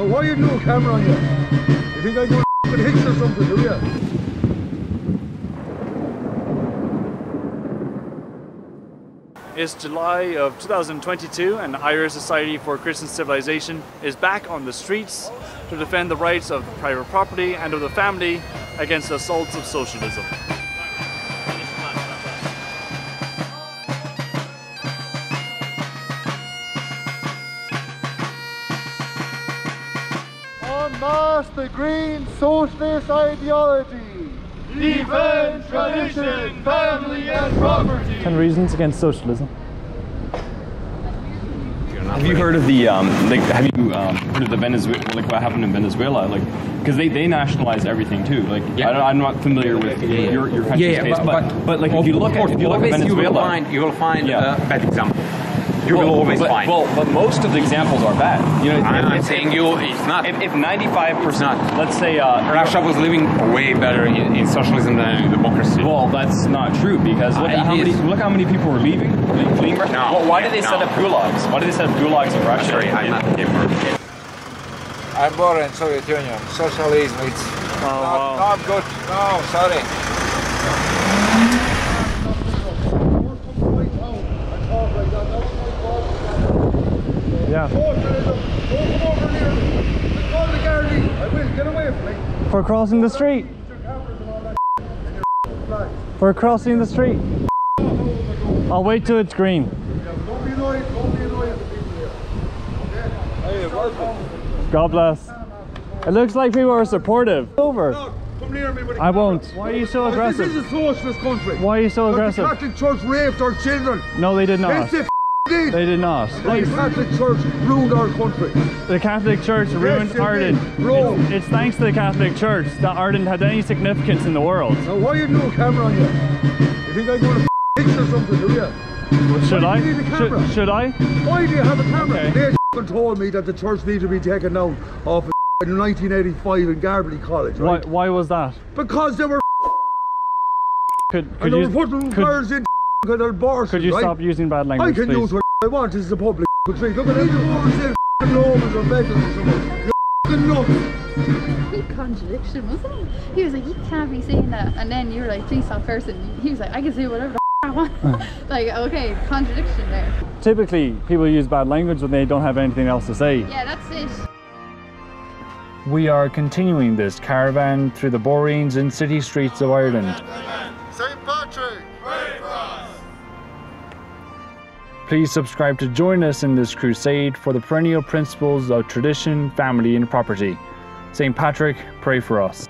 Now why you no camera on you? You think going to hit or something, do you? It's July of 2022 and the Irish Society for Christian Civilization is back on the streets to defend the rights of private property and of the family against the assaults of socialism. Unmask the green socialist ideology. Defend tradition, family and property. 10 reasons against socialism. Have you heard of the um, like? Have you um, heard of the Venezuela? Like what happened in Venezuela? Like, because they, they nationalized everything too. Like, I don't, I'm not familiar with your your country's Yeah, case, but, but, but, but like if you look course, at if you look at always you will Venezuela, find you will find Yeah. a bad example. You will well, always but, find. Well, but most of the examples are bad. You know, I'm, if, I'm if- saying you, it's not. if, if 95 It's percent, not. let's say, uh, Russia was living way better in, in socialism than in democracy. well, that's not true because look Uh, at it how many look how many people were leaving, fleeing Russia. No, well, why did they no. set up gulags? Why did they set up gulags in Russia? Sorry, I'm not gamer. I'm born in Soviet Union. Socialism, it's Oh, not, wow. not good. No, sorry. Yeah. Get away from me. For crossing the street. For crossing the street. I'll wait till it's green. Don't be annoyed. Don't be annoyed at the people here. Okay? Hey, welcome. God bless. It looks like people are supportive. Over. No, come near me with a I won't. Why are you so Like, This aggressive? is a socialist country. Why are you so aggressive? The Catholic Church raped our children. No, they did not. Yes, did. They did not. The Catholic Church ruined our country. The Catholic Church ruined did. Ireland. Rome. It's, it's thanks to the Catholic Church that Ireland had any significance in the world. Now, why you no camera on you? You think I'm going to f- hit or something, do you? Should Why I? you a? Should, should I? Why do you have a camera? Okay. They told me that the church needed to be taken down off in 1985 in Garbally College, Why, right? why was that? Because they were Could, and they you, were putting could, in abortions, could you right? stop using bad I language, can please? use I want. Is a public street. Look at these boards there, f***ing Romans or Bengals or something. You're f***ing nuts. Complete contradiction, wasn't he? He was like, you can't be saying that, and then you were like, please stop cursing. He was like, I can say whatever the I want. like, okay, contradiction there. Typically, people use bad language when they don't have anything else to say. Yeah, that's it. We are continuing this caravan through the boreens and city streets of Ireland. Please subscribe to join us in this crusade for the perennial principles of tradition, family, and property. St. Patrick, pray for us.